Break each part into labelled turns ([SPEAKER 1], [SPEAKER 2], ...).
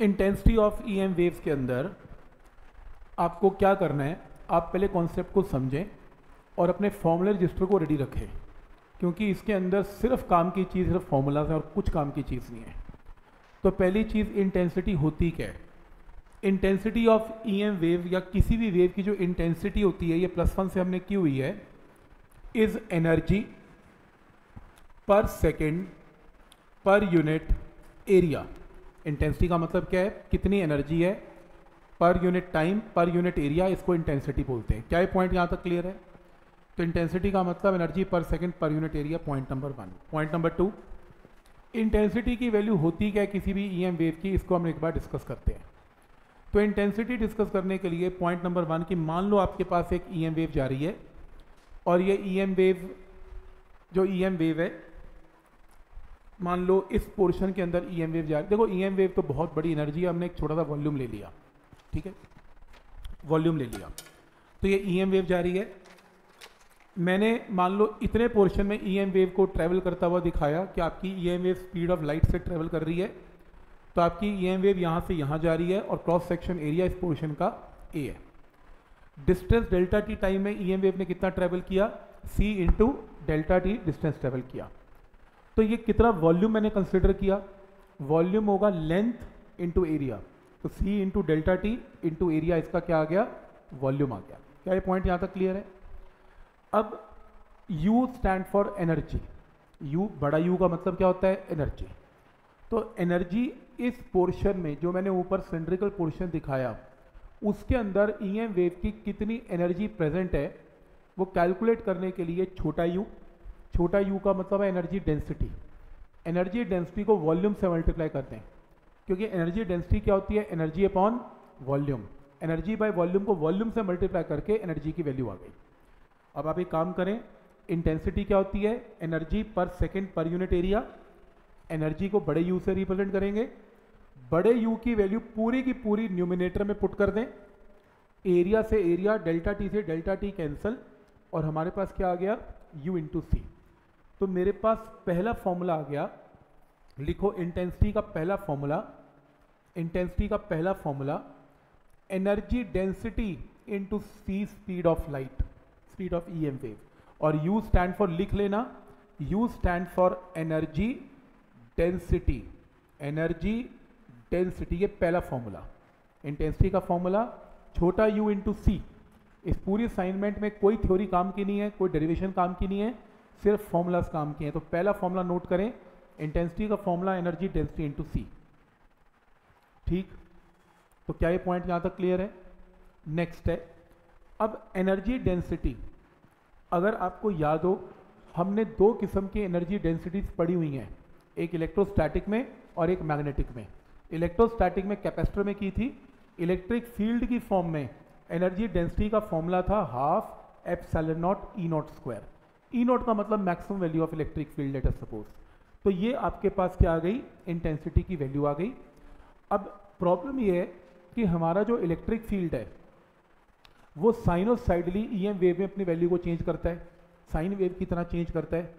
[SPEAKER 1] Intensity of E M waves के अंदर आपको क्या करना है? आप पहले कॉन्सेप्ट को समझें और अपने फॉर्मूले रजिस्टर को रेडी रखें। क्योंकि इसके अंदर सिर्फ़ काम की चीज़, सिर्फ़ फॉर्मूलाज है और कुछ काम की चीज़ नहीं है। तो पहली चीज़ इंटेंसिटी होती क्या है? Intensity of E M wave या किसी भी वेव की जो इंटेंसिटी होती है, ये प्लस वन से हमने की हुई है is energy per second per unit area intensity का मतलब क्या है? कितनी एनर्जी है? Per unit time per unit area इसको इंटेंसिटी बोलते हैं। क्या ये पॉइंट यहाँ तक क्लियर है? तो इंटेंसिटी का मतलब energy per second per unit area point number one point number two intensity की वैल्यू होती क्या है किसी भी ईएम वेव की? इसको हम एक बार डिस्कस करते हैं। तो इंटेंसिटी डिस्कस करने के लिए पॉइंट नंबर वन की मान लो आपके पास एक ईएम वेव जा रही है, और ये ईएम वेव जो ईएम वेव है मान लो इस पोर्शन के अंदर ई एम वेव जा रही देखो ई एम वेव तो बहुत बड़ी एनर्जी है, हमने एक छोटा सा वॉल्यूम ले लिया, ठीक है? वॉल्यूम ले लिया। तो ये ई एम वेव जा रही है। मैंने मान लो इतने पोर्शन में ई एम वेव को ट्रैवल करता हुआ दिखाया कि आपकी E M wave speed of light से ट्रैवल कर रही है। तो आपकी ई एम वेव यहाँ से यहाँ जा रही है और क्रॉस सेक्शन एरिया इस पोर्शन का ए है। डिस्टेंस डेल्टा टी टाइम में ई एम वेव ने कितना ट्रैवल किया? C into delta T distance travel किया। तो ये कितना वॉल्यूम मैंने कंसिडर किया? वॉल्यूम होगा लेंथ इंटू एरिया तो C into delta T into area इसका क्या आ गया? वॉल्यूम आ गया. क्या ये पॉइंट यहाँ तक क्लियर है? अब U stand for energy U बड़ा U का मतलब क्या होता है? एनर्जी तो एनर्जी इस पोर्शन में, जो मैंने ऊपर सिलेंड्रिकल पोर्शन दिखाया, उसके अंदर ई एम वेव की कितनी एनर्जी प्रेजेंट है, वो कैलकुलेट करने के लिए छोटा यू छोटा यू का मतलब है एनर्जी डेंसिटी एनर्जी डेंसिटी को वॉल्यूम से मल्टीप्लाई करते हैं. क्योंकि एनर्जी डेंसिटी क्या होती है? Energy upon volume energy by volume को वॉल्यूम से मल्टीप्लाई करके एनर्जी की वैल्यू आ गई. अब आप एक काम करें. इंटेंसिटी क्या होती है? Energy per second per unit area energy को बड़े यू से रिप्रेजेंट करेंगे. बड़े यू की वैल्यू पूरी की पूरी न्यूमिनेटर में पुट कर दें. एरिया से एरिया डेल्टा टी से डेल्टा टी कैंसल और हमारे पास क्या आ गया? यू इंटू सी तो मेरे पास पहला फॉर्मूला आ गया। लिखो इंटेंसिटी का पहला फॉर्मूला इंटेंसिटी का पहला formula energy density into C speed of light speed of E M wave और यू स्टैंड फॉर लिख लेना। U stand for energy density energy density ये पहला फॉर्मूला इंटेंसिटी का फॉर्मूला छोटा यू इंटू सी इस पूरी असाइनमेंट में कोई थ्योरी काम की नहीं है, कोई डेरिवेशन काम की नहीं है। सिर्फ़ फॉर्मूलाज काम किए हैं। तो पहला फॉर्मूला नोट करें इंटेंसिटी का formula energy density into C ठीक? तो क्या ये पॉइंट यहाँ तक क्लियर है? नेक्स्ट है। अब एनर्जी डेंसिटी अगर आपको याद हो, हमने दो किस्म की एनर्जी डेंसिटीज पढ़ी हुई हैं। एक इलेक्ट्रोस्टैटिक में और एक मैग्नेटिक में। इलेक्ट्रोस्टैटिक में कैपेसिटर में की थी। इलेक्ट्रिक फ़ील्ड की फॉर्म में एनर्जी डेंसिटी का फॉर्मूला था half epsilon not E not square E not का मतलब maximum value of electric field letter suppose तो ये आपके पास क्या आ गई? इंटेंसिटी की वैल्यू आ गई। अब प्रॉब्लम ये है कि हमारा जो इलेक्ट्रिक फ़ील्ड है, वो साइनोसाइडली ईएम वेव में अपनी वैल्यू को चेंज करता है। साइन वेव की तरह चेंज करता है।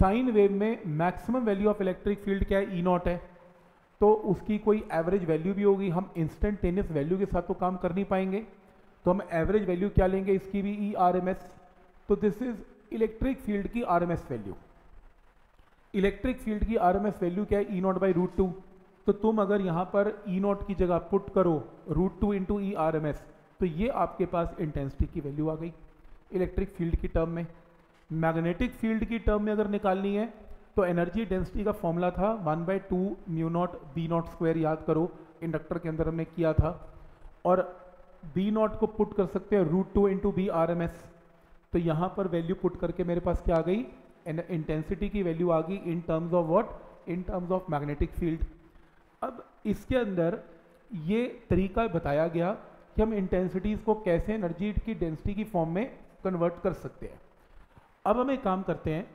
[SPEAKER 1] साइन वेव में maximum value of electric field क्या है? ई नॉट है। तो उसकी कोई एवरेज वैल्यू भी होगी। हम इंस्टेंटेनियस वैल्यू के साथ तो काम कर नहीं पाएँगे। तो हम एवरेज वैल्यू क्या लेंगे? इसकी भी ई आर एम एस तो दिस इज़ इलेक्ट्रिक फ़ील्ड की R M S value electric field की आर एम एस वैल्यू क्या है? E not by root two तो तुम अगर यहाँ पर ई e नॉट की जगह पुट करो root two into E R M S तो ये आपके पास इंटेंसिटी की वैल्यू आ गई इलेक्ट्रिक फ़ील्ड की टर्म में. मैग्नेटिक फ़ील्ड की टर्म में अगर निकालनी है तो एनर्जी डेंसिटी का फॉर्मूला था one by two mu not B not square याद करो इंडक्टर के अंदर हमने किया था। और बी नॉट को पुट कर सकते हैं root two into B R M S तो यहाँ पर वैल्यू पुट करके मेरे पास क्या आ गई? इंटेंसिटी की वैल्यू आ गई in terms of what in terms of magnetic field अब इसके अंदर ये तरीका बताया गया कि हम इंटेंसिटीज़ को कैसे एनर्जी की डेंसिटी की फॉर्म में कन्वर्ट कर सकते हैं। अब हम एक काम करते हैं,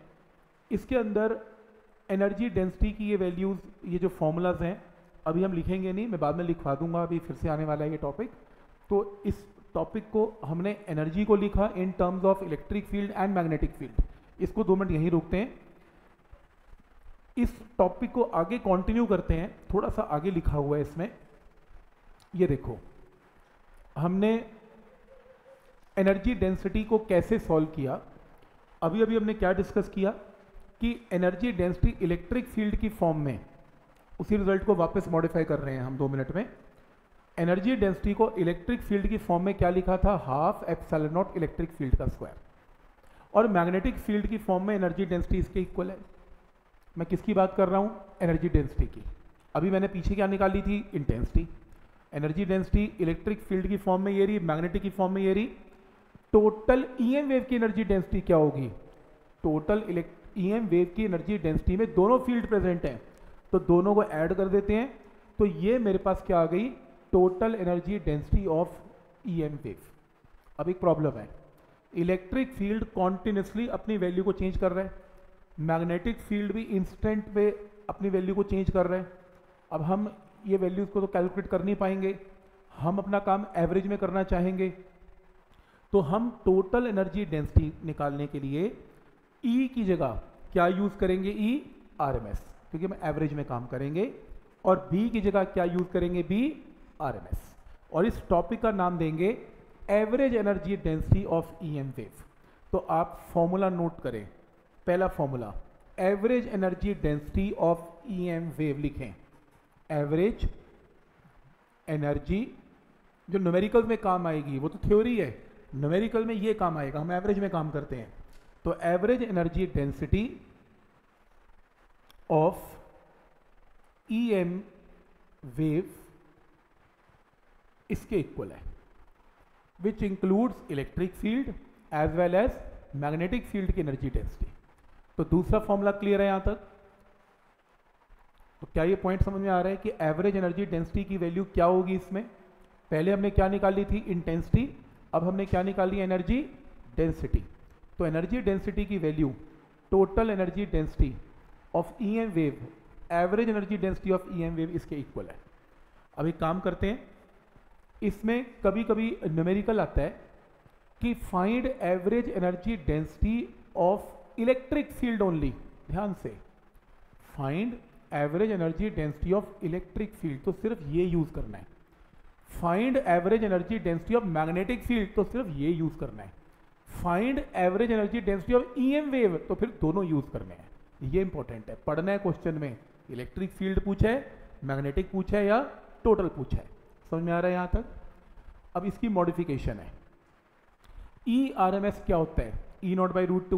[SPEAKER 1] इसके अंदर एनर्जी डेंसिटी की ये वैल्यूज़ ये जो फॉर्मूलाज हैं, अभी हम लिखेंगे नहीं, मैं बाद में लिखवा दूँगा, अभी फिर से आने वाला है ये टॉपिक तो इस टॉपिक को हमने एनर्जी को लिखा in terms of electric field and magnetic field इसको दो मिनट यहीं रोकते हैं। इस टॉपिक को आगे कंटिन्यू करते हैं। थोड़ा सा आगे लिखा हुआ है इसमें। ये देखो, हमने एनर्जी डेंसिटी को कैसे सॉल्व किया? अभी अभी हमने क्या डिस्कस किया कि एनर्जी डेंसिटी इलेक्ट्रिक फ़ील्ड की फॉर्म में, उसी रिज़ल्ट को वापस मॉडिफाई कर रहे हैं हम दो मिनट में। एनर्जी डेंसिटी को इलेक्ट्रिक फ़ील्ड की फॉर्म में क्या लिखा था? Half epsilon not electric field का स्क्वायर। और मैग्नेटिक फ़ील्ड की फॉर्म में एनर्जी डेंसिटी इसके इक्वल है। मैं किसकी बात कर रहा हूँ? एनर्जी डेंसिटी की। अभी मैंने पीछे क्या निकाली थी? Intensity. Energy density electric field की फॉर्म में ये रही, मैग्नेटिक की फॉर्म में ये रही। टोटल ईएम वेव की एनर्जी डेंसिटी क्या होगी? टोटल ईएम वेव की एनर्जी डेंसिटी में दोनों फ़ील्ड प्रेजेंट हैं। तो दोनों को ऐड कर देते हैं। तो ये मेरे पास क्या आ गई? Total energy density of E M wave अब एक प्रॉब्लम है। इलेक्ट्रिक फ़ील्ड कॉन्टिन्यूसली अपनी वैल्यू को चेंज कर रहा है। मैग्नेटिक फ़ील्ड भी इंस्टेंट पे अपनी वैल्यू को चेंज कर रहे हैं। अब हम ये वैल्यूज़ को तो कैलकुलेट कर नहीं पाएँगे। हम अपना काम एवरेज में करना चाहेंगे। तो हम टोटल एनर्जी डेंसिटी निकालने के लिए ई e की जगह क्या यूज़ करेंगे? ई आर एम एस क्योंकि हम एवरेज में काम करेंगे। और बी की जगह क्या यूज़ करेंगे? बी आर एम एस और इस टॉपिक का नाम देंगे average energy density of E M wave तो आप फॉर्मूला नोट करें। पहला formula average energy density of E M wave लिखें। एवरेज एनर्जी जो न्यूमेरिकल में काम आएगी, वो तो थ्योरी है। न्यूमेरिकल में ये काम आएगा, हम एवरेज में काम करते हैं। तो average energy density of E M wave इसके इक्वल है which includes electric field as well as magnetic field की एनर्जी डेंसिटी तो दूसरा फॉर्मूला क्लियर है यहाँ तक? तो क्या ये पॉइंट समझ में आ रहा है कि एवरेज एनर्जी डेंसिटी की वैल्यू क्या होगी इसमें? पहले हमने क्या निकाली थी? इंटेंसिटी अब हमने क्या निकाली? एनर्जी डेंसिटी तो एनर्जी डेंसिटी की value total energy density of E M wave average energy density of E M wave इसके इक्वल है। अभी काम करते हैं इसमें कभी कभी न्यूमेरिकल आता है कि find average energy density of electric field only ध्यान से। Find average energy density of electric field तो सिर्फ़ ये यूज़ करना है। Find average energy density of magnetic field तो सिर्फ़ ये यूज़ करना है। Find average energy density of EM wave तो फिर दोनों यूज़ करने हैं। ये इंपॉर्टेंट है। पढ़ना है क्वेश्चन में। इलेक्ट्रिक फ़ील्ड पूछा है मैग्नेटिक पूछा है या टोटल पूछा है? समझ में आ रहा है यहाँ तक? अब इसकी मॉडिफिकेशन है। ई आर एम एस क्या होता है? E not by root two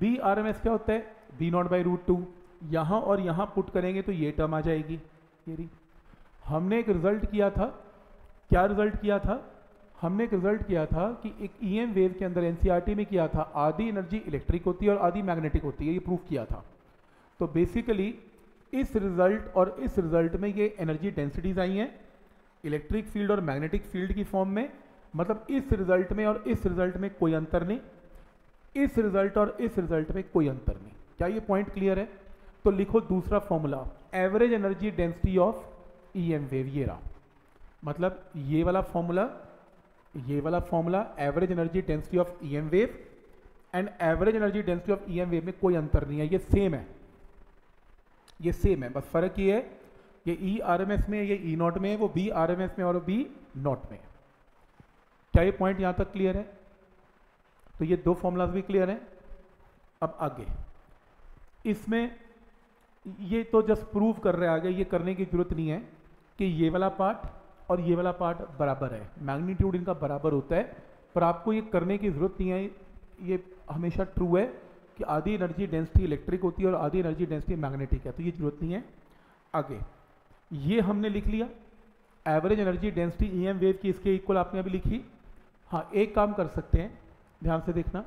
[SPEAKER 1] B R M S क्या होता है? B not by root two यहाँ और यहाँ पुट करेंगे तो ये टर्म आ जाएगी। ये हमने एक रिज़ल्ट किया था। क्या रिज़ल्ट किया था? हमने एक रिज़ल्ट किया था कि एक ईएम e वेव के अंदर एनसीईआरटी में किया था। आधी एनर्जी इलेक्ट्रिक होती है और आधी मैग्नेटिक होती है। ये प्रूफ किया था। तो बेसिकली इस रिज़ल्ट और इस रिज़ल्ट में ये एनर्जी डेंसिटीज आई हैं। इलेक्ट्रिक फ़ील्ड और मैग्नेटिक फ़ील्ड की फॉर्म में मतलब इस रिज़ल्ट में और इस रिज़ल्ट में कोई अंतर नहीं। इस रिज़ल्ट और इस रिज़ल्ट में कोई अंतर नहीं। क्या ये पॉइंट क्लियर है? तो लिखो दूसरा formula average energy density of E M wave ये रहा। मतलब ये वाला फॉर्मूला ये वाला formula average energy density of E M wave and average energy density of E M wave में कोई अंतर नहीं है। ये सेम है। ये सेम है। बस फ़र्क ये है ये ई आर एम एस में ये ई e नॉट में वो बी आर एम एस में और बी नॉट में क्या ये पॉइंट यहाँ तक क्लियर है? तो ये दो फॉर्मूलाज भी क्लियर है। अब आगे। इसमें ये तो जस्ट प्रूव कर रहे आगे, ये करने की ज़रूरत नहीं है कि ये वाला पार्ट और ये वाला पार्ट बराबर है। मैग्नीट्यूड इनका बराबर होता है, पर आपको ये करने की ज़रूरत नहीं है। ये हमेशा ट्रू है कि आधी एनर्जी डेंसिटी इलेक्ट्रिक होती है और आधी एनर्जी डेंसिटी मैग्नेटिक है तो ये ज़रूरत नहीं है। आगे। ये हमने लिख लिया। Average energy density E M wave की इसके इक्वल आपने अभी लिखी। हाँ एक काम कर सकते हैं। ध्यान से देखना।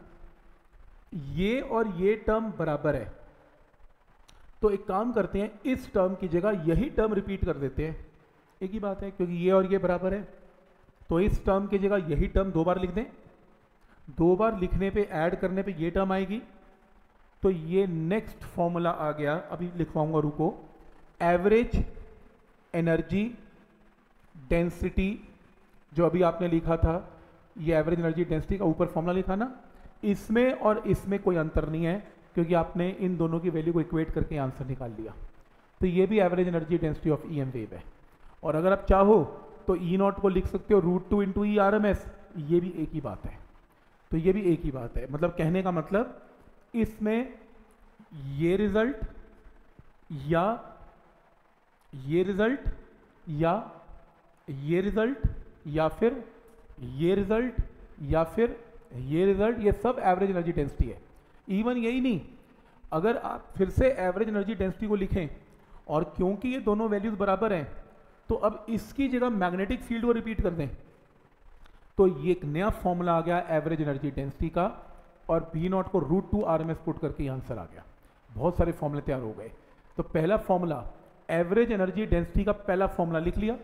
[SPEAKER 1] ये और ये टर्म बराबर है। तो एक काम करते हैं, इस टर्म की जगह यही टर्म रिपीट कर देते हैं। एक ही बात है, क्योंकि ये और ये बराबर है। तो इस टर्म की जगह यही टर्म दो बार लिख दें। दो बार लिखने पे ऐड करने पे ये टर्म आएगी। तो ये नेक्स्ट फॉर्मूला आ गया। अभी लिखवाऊँगा, रुको। एवरेज एनर्जी डेंसिटी जो अभी आपने लिखा था, ये एवरेज एनर्जी डेंसिटी का ऊपर फॉर्मूला लिखा ना, इसमें और इसमें कोई अंतर नहीं है, क्योंकि आपने इन दोनों की वैल्यू को इक्वेट करके आंसर निकाल लिया। तो ये भी average energy density of EM wave है। और अगर आप चाहो तो ई नॉट को लिख सकते हो root two into E R M S ये भी एक ही बात है। तो ये भी एक ही बात है। मतलब कहने का मतलब इसमें ये रिज़ल्ट या ये रिज़ल्ट या ये रिज़ल्ट या फिर ये रिज़ल्ट या फिर ये रिज़ल्ट, ये सब एवरेज एनर्जी डेंसिटी है। इवन यही नहीं, अगर आप फिर से एवरेज एनर्जी डेंसिटी को लिखें और क्योंकि ये दोनों वैल्यूज़ बराबर हैं तो अब इसकी जगह मैग्नेटिक फ़ील्ड को रिपीट कर दें। तो ये एक नया फॉर्मूला आ गया एवरेज एनर्जी डेंसिटी का और बी नॉट को root two R M S put करके आंसर आ गया। बहुत सारे फॉर्मूले तैयार हो गए। तो पहला फॉर्मूला एवरेज एनर्जी डेंसिटी का पहला फॉर्मूला लिख लिया।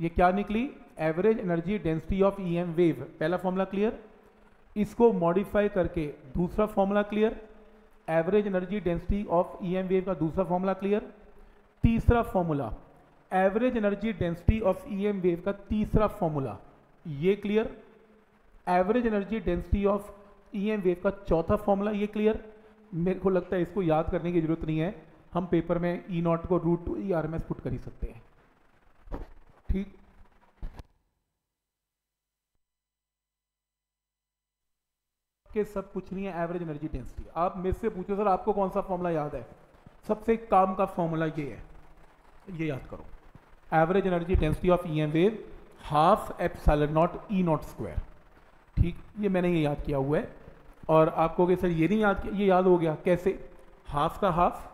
[SPEAKER 1] ये क्या निकली? Average energy density of E M wave. पहला फॉर्मूला क्लियर। इसको मॉडिफाई करके दूसरा formula clear. Average energy density of E M wave का दूसरा फॉर्मूला क्लियर। तीसरा formula. Average energy density of E M wave का तीसरा फॉर्मूला। ये clear. Average energy density of E M wave का चौथा फॉर्मूला ये क्लियर। मेरे को लगता है इसको याद करने की ज़रूरत नहीं है। हम पेपर में ई e नॉट को root two E R M S put कर ही सकते हैं। ठीक? के सब कुछ नहीं है एवरेज एनर्जी डेंसिटी आप मेरे से पूछो, सर, आपको कौन सा फॉर्मूला याद है? सबसे काम का फॉर्मूला ये है। ये याद करो। Average energy density of E M wave half epsilon not E not square ठीक? ये मैंने ये याद किया हुआ है। और आपको सर, ये नहीं याद किया ये याद हो गया। कैसे? हाफ़ का हाफ़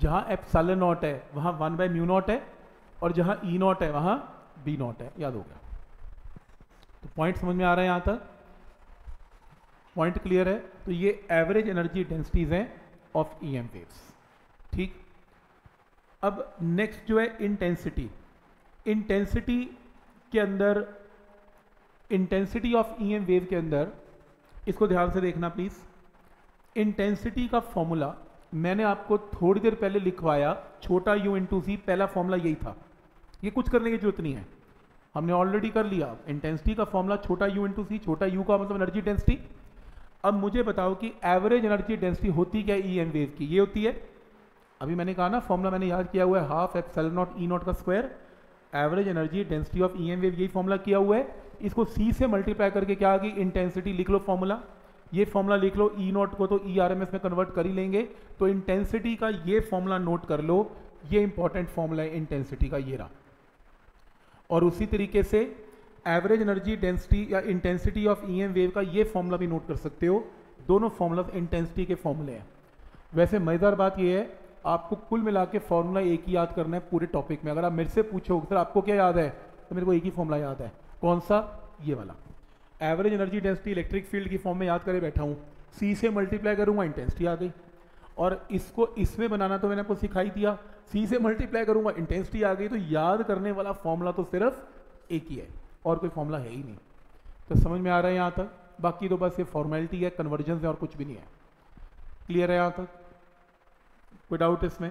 [SPEAKER 1] जहाँ एप्साइलन नॉट है, वहाँ वन बाय म्यू नॉट है और जहाँ ई नॉट है, वहाँ बी नॉट है। याद हो गया। तो पॉइंट समझ में आ रहा है यहाँ तक? पॉइंट क्लियर है? तो ये एवरेज एनर्जी डेंसिटीज हैं ऑफ़ ई एम वेव्स ठीक? अब नेक्स्ट जो है इंटेंसिटी इंटेंसिटी के अंदर intensity of E M wave के अंदर, इसको ध्यान से देखना प्लीज़ इंटेंसिटी का फॉर्मूला मैंने आपको थोड़ी देर पहले लिखवाया, छोटा यू इंटू सी पहला फॉर्मूला यही था। ये कुछ करने की ज़रूरत नहीं है। हमने ऑलरेडी कर लिया। इंटेंसिटी का फॉर्मूला छोटा यू इंटू सी छोटा यू का मतलब एनर्जी डेंसिटी अब मुझे बताओ कि एवरेज एनर्जी डेंसिटी होती क्या ई एम वेव की? ये होती है। अभी मैंने कहा ना फॉर्मूला मैंने याद किया हुआ है half epsilon not E not का square average energy density of E M wave यही फॉर्मूला किया हुआ है। इसको सी से मल्टीप्लाई करके क्या आ गई? इंटेंसिटी लिख लो फॉर्मूला ये फॉर्मूला लिख लो ई e नॉट को तो ई आर एम एस में कन्वर्ट कर ही लेंगे। तो इंटेंसिटी का ये फॉर्मूला नोट कर लो। ये इंपॉर्टेंट फॉर्मूला है इंटेंसिटी का, ये रहा। और उसी तरीके से एवरेज एनर्जी डेंसिटी या intensity of E M wave का ये फॉर्मूला भी नोट कर सकते हो। दोनों फॉर्मूला इंटेंसिटी के फॉर्मूले हैं। वैसे मज़ेदार बात ये है, आपको कुल मिला के फॉर्मूला एक ही याद करना है पूरे टॉपिक में। अगर आप मेरे से पूछो सर, आपको क्या याद है? तो मेरे को एक ही फॉर्मूला याद है। कौन सा? ये वाला। Average energy density electric field की फॉर्म में याद करे बैठा हूँ। सी से मल्टीप्लाई करूँगा इंटेंसिटी आ गई। और इसको, इसमें बनाना तो मैंने आपको सिखाई दिया। सी से मल्टीप्लाई करूँगा इंटेंसिटी आ गई तो याद करने वाला फॉर्मूला तो सिर्फ़ एक ही है। और कोई फॉर्मूला है ही नहीं। तो समझ में आ रहा है यहाँ तक? बाकी तो बस ये फॉर्मेलिटी है कन्वर्जन है और कुछ भी नहीं है। क्लियर है यहाँ तक? कोई डाउट इसमें?